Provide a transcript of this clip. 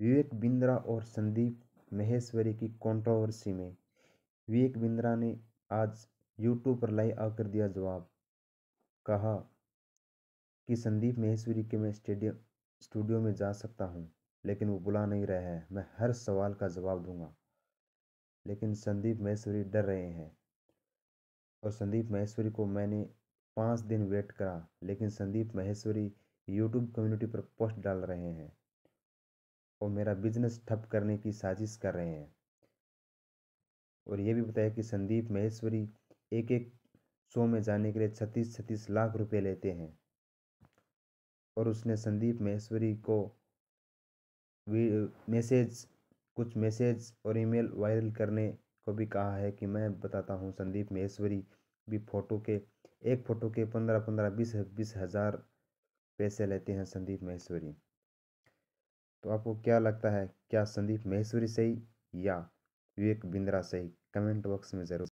विवेक बिंद्रा और संदीप महेश्वरी की कंट्रोवर्सी में विवेक बिंद्रा ने आज यूट्यूब पर लाइव आकर दिया जवाब। कहा कि संदीप महेश्वरी के मैं स्टेडियम स्टूडियो में जा सकता हूँ, लेकिन वो बुला नहीं रहे हैं। मैं हर सवाल का जवाब दूँगा। लेकिन संदीप महेश्वरी डर रहे हैं। और संदीप महेश्वरी को मैंने पाँच दिन वेट करा, लेकिन संदीप महेश्वरी यूट्यूब कम्युनिटी पर पोस्ट डाल रहे हैं। और मेरा बिज़नेस ठप करने की साजिश कर रहे हैं। और ये भी बताया कि संदीप महेश्वरी एक एक शो में जाने के लिए छत्तीस छत्तीस लाख रुपए लेते हैं। और उसने संदीप महेश्वरी को मैसेज, कुछ मैसेज और ईमेल वायरल करने को भी कहा है कि मैं बताता हूँ, संदीप महेश्वरी भी फ़ोटो के, एक फ़ोटो के पंद्रह पंद्रह बीस बीस हज़ार पैसे लेते हैं संदीप महेश्वरी। तो आपको क्या लगता है, क्या संदीप महेश्वरी सही या विवेक बिंद्रा सही? कमेंट बॉक्स में ज़रूर।